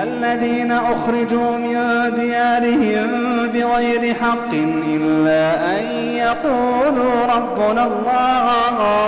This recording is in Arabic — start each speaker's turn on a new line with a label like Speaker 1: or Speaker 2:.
Speaker 1: الذين أخرجوا من ديارهم بغير حق إلا أن يقولوا ربنا الله.